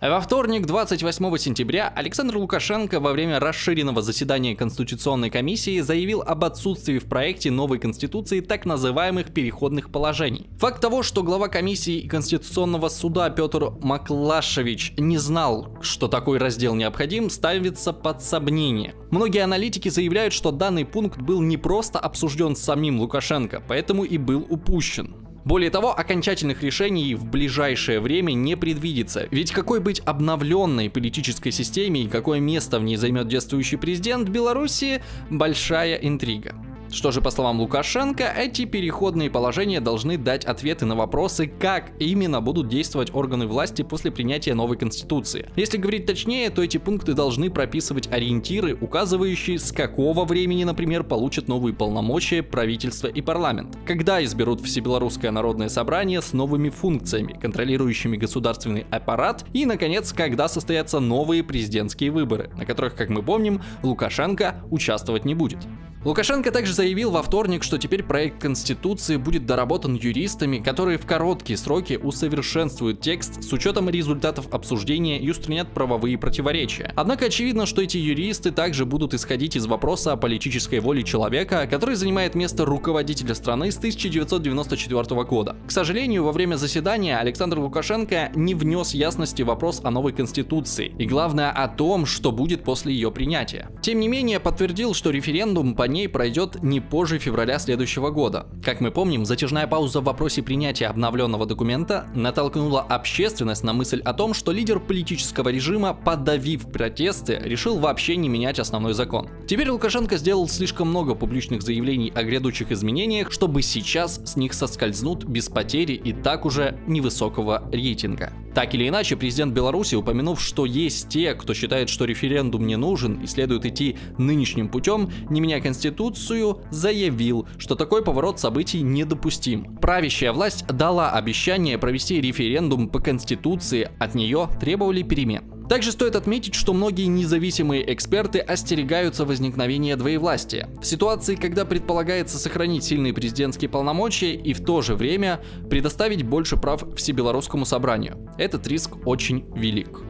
Во вторник, 28 сентября, Александр Лукашенко во время расширенного заседания Конституционной комиссии заявил об отсутствии в проекте новой Конституции так называемых переходных положений. Факт того, что глава комиссии Конституционного суда Петр Маклашевич не знал, что такой раздел необходим, ставится под сомнение. Многие аналитики заявляют, что данный пункт был не просто обсужден самим Лукашенко, поэтому и был упущен. Более того, окончательных решений в ближайшее время не предвидится. Ведь какой быть обновленной политической системе и какое место в ней займет действующий президент Беларуси – большая интрига. Что же, по словам Лукашенко, эти переходные положения должны дать ответы на вопросы, как именно будут действовать органы власти после принятия новой конституции. Если говорить точнее, то эти пункты должны прописывать ориентиры, указывающие, с какого времени, например, получат новые полномочия правительство и парламент, когда изберут Всебелорусское народное собрание с новыми функциями, контролирующими государственный аппарат, и, наконец, когда состоятся новые президентские выборы, на которых, как мы помним, Лукашенко участвовать не будет. Лукашенко также заявил во вторник, что теперь проект Конституции будет доработан юристами, которые в короткие сроки усовершенствуют текст с учетом результатов обсуждения и устранят правовые противоречия. Однако очевидно, что эти юристы также будут исходить из вопроса о политической воле человека, который занимает место руководителя страны с 1994 года. К сожалению, во время заседания Александр Лукашенко не внес ясности вопрос о новой Конституции и главное о том, что будет после ее принятия. Тем не менее, подтвердил, что референдум по ней пройдет не позже февраля следующего года. Как мы помним, затяжная пауза в вопросе принятия обновленного документа натолкнула общественность на мысль о том, что лидер политического режима, подавив протесты, решил вообще не менять основной закон. Теперь Лукашенко сделал слишком много публичных заявлений о грядущих изменениях, чтобы сейчас с них соскользнут без потери и так уже невысокого рейтинга. Так или иначе, президент Беларуси, упомянув, что есть те, кто считает, что референдум не нужен и следует идти нынешним путем, не меняя Конституцию, заявил, что такой поворот событий недопустим. Правящая власть дала обещание провести референдум по Конституции, от нее требовали перемен. Также стоит отметить, что многие независимые эксперты остерегаются возникновения двоевластия. В ситуации, когда предполагается сохранить сильные президентские полномочия и в то же время предоставить больше прав всебелорусскому собранию. Этот риск очень велик.